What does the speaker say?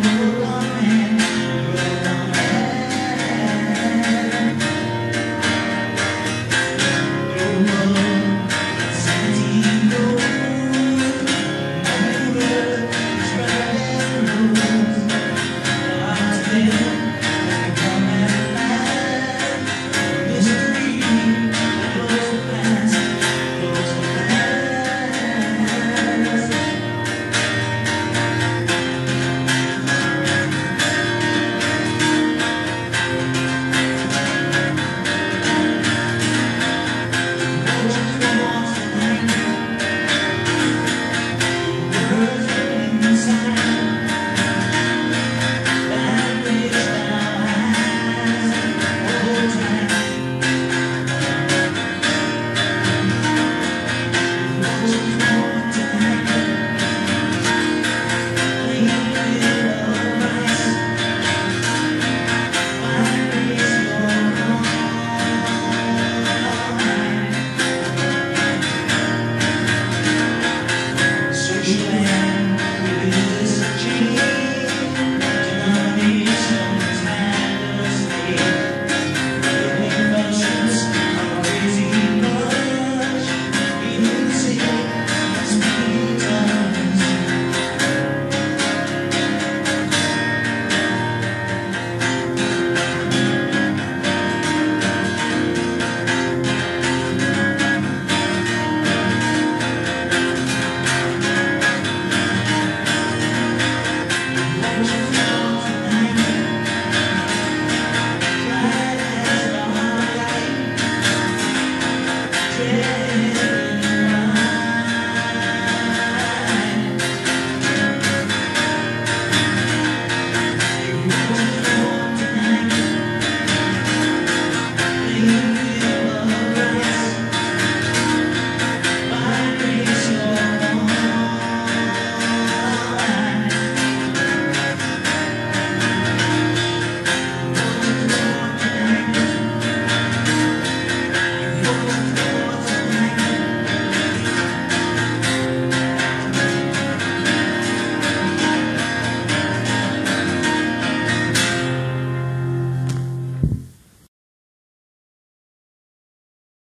you.